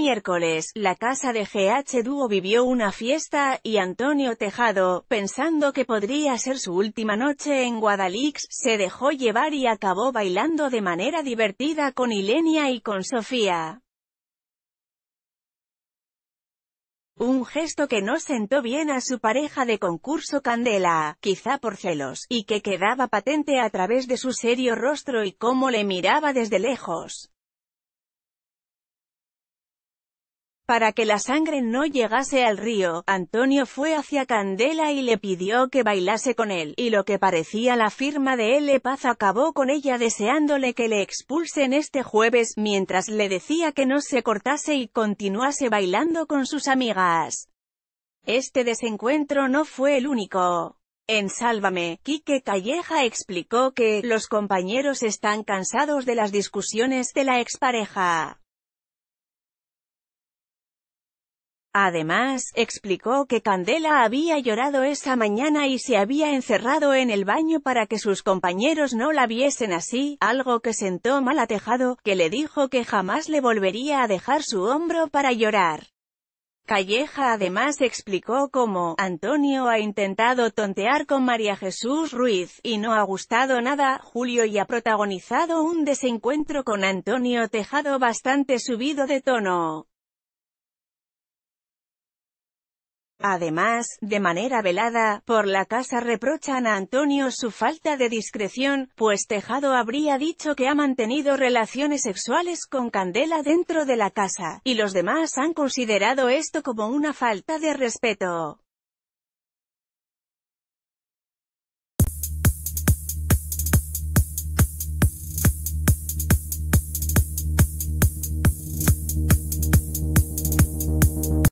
miércoles, la casa de GH Dúo vivió una fiesta, y Antonio Tejado, pensando que podría ser su última noche en Guadalix, se dejó llevar y acabó bailando de manera divertida con Ilenia y con Sofía. Un gesto que no sentó bien a su pareja de concurso Candela, quizá por celos, y que quedaba patente a través de su serio rostro y cómo le miraba desde lejos. Para que la sangre no llegase al río, Antonio fue hacia Candela y le pidió que bailase con él, y lo que parecía la firma de L. Paz acabó con ella deseándole que le expulsen este jueves, mientras le decía que no se cortase y continuase bailando con sus amigas. Este desencuentro no fue el único. En Sálvame, Quique Calleja explicó que los compañeros están cansados de las discusiones de la expareja. Además, explicó que Candela había llorado esa mañana y se había encerrado en el baño para que sus compañeros no la viesen así, algo que sentó mal a Tejado, que le dijo que jamás le volvería a dejar su hombro para llorar. Calleja además explicó cómo Antonio ha intentado tontear con María Jesús Ruiz, y no ha gustado nada, Julio y ha protagonizado un desencuentro con Antonio Tejado bastante subido de tono. Además, de manera velada, por la casa reprochan a Antonio su falta de discreción, pues Tejado habría dicho que ha mantenido relaciones sexuales con Candela dentro de la casa, y los demás han considerado esto como una falta de respeto.